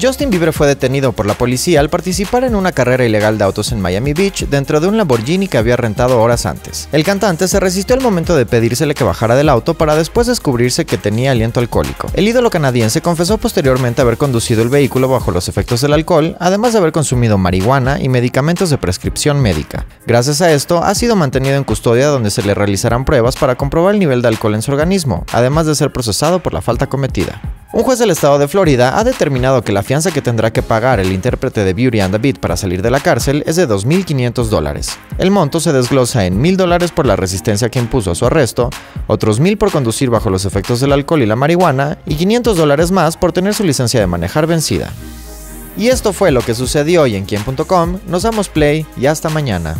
Justin Bieber fue detenido por la policía al participar en una carrera ilegal de autos en Miami Beach dentro de un Lamborghini que había rentado horas antes. El cantante se resistió al momento de pedírsele que bajara del auto para después descubrirse que tenía aliento alcohólico. El ídolo canadiense confesó posteriormente haber conducido el vehículo bajo los efectos del alcohol, además de haber consumido marihuana y medicamentos de prescripción médica. Gracias a esto, ha sido mantenido en custodia donde se le realizarán pruebas para comprobar el nivel de alcohol en su organismo, además de ser procesado por la falta cometida. Un juez del estado de Florida ha determinado que la fianza que tendrá que pagar el intérprete de Beauty and the Beat para salir de la cárcel es de 2.500 dólares. El monto se desglosa en 1.000 dólares por la resistencia que impuso a su arresto, otros 1.000 por conducir bajo los efectos del alcohol y la marihuana, y 500 dólares más por tener su licencia de manejar vencida. Y esto fue lo que sucedió hoy en quien.com, nos damos play y hasta mañana.